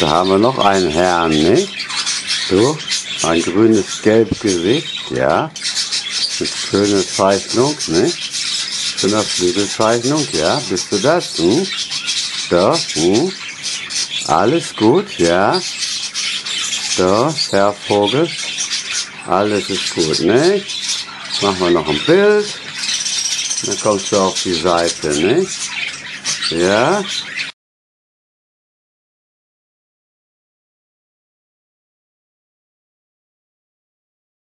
Da haben wir noch einen Herrn, nicht? So, ein grünes gelb Gesicht, ja. Mit schöner Zeichnung, nicht? Schöner Flügelzeichnung, ja. Bist du das? Hm? So, hm? Alles gut, ja. So, Herr Vogel. Alles ist gut, nicht? Machen wir noch ein Bild. Dann kommst du auf die Seite, nicht? Ja,